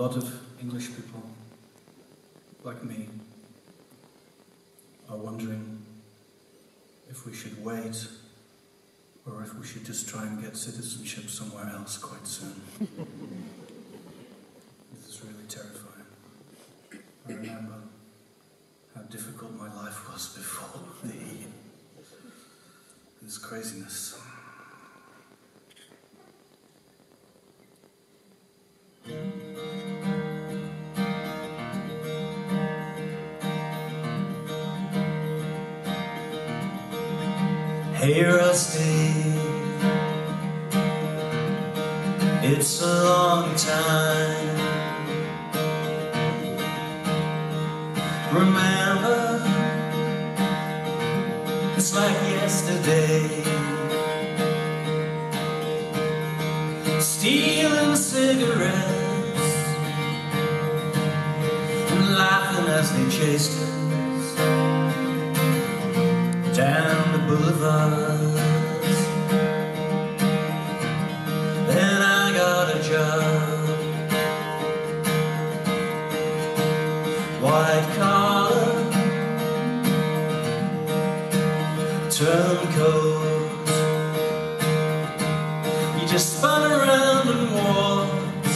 lot of English people, like me, are wondering if we should wait or if we should just try and get citizenship somewhere else quite soon. this is really terrifying. I remember how difficult my life was before the this craziness. Hey Rusty, it's a long time. Remember, it's like yesterday. Stealing cigarettes and laughing as they chased us boulevards. Then I got a job, white collar, turncoat. You just spun around and walked.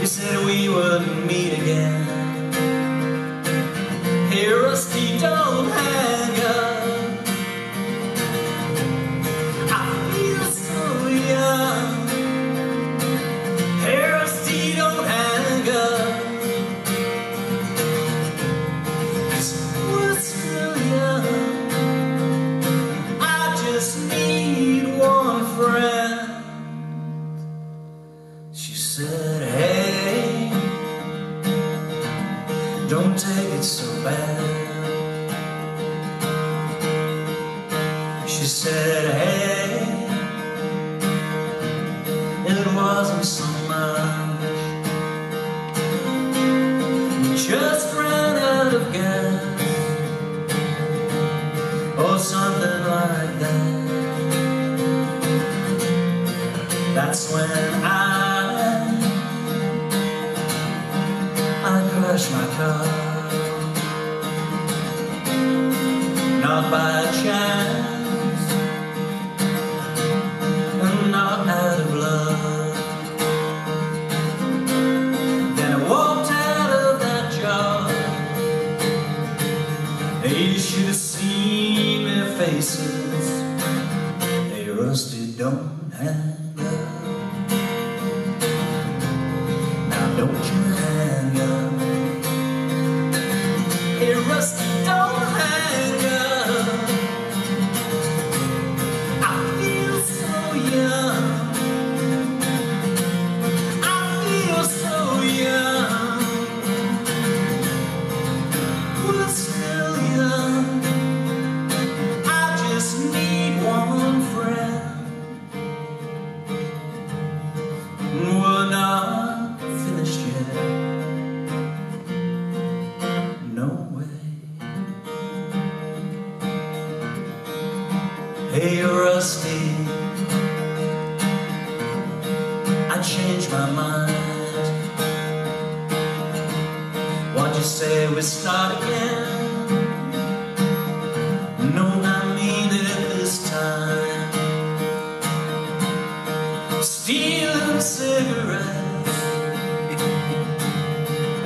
You said we wouldn't meet again. Hey, Rusty, don't hang said, hey. Don't take it so bad. She said, hey, it wasn't so much. We just ran out of gas, or something like that. That's when My car Not by chance. And not out of love. Then I walked out of that job. You should have seen their faces. They rusted, don't hang Now don't you Hey, Rusty, I changed my mind. Why'd you say we start again? No, I mean it this time stealing cigarettes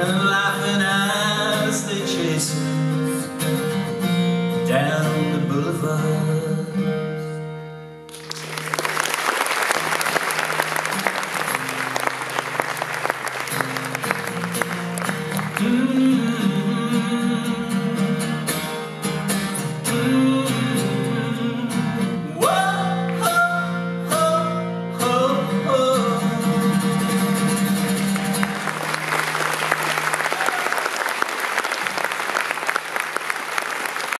and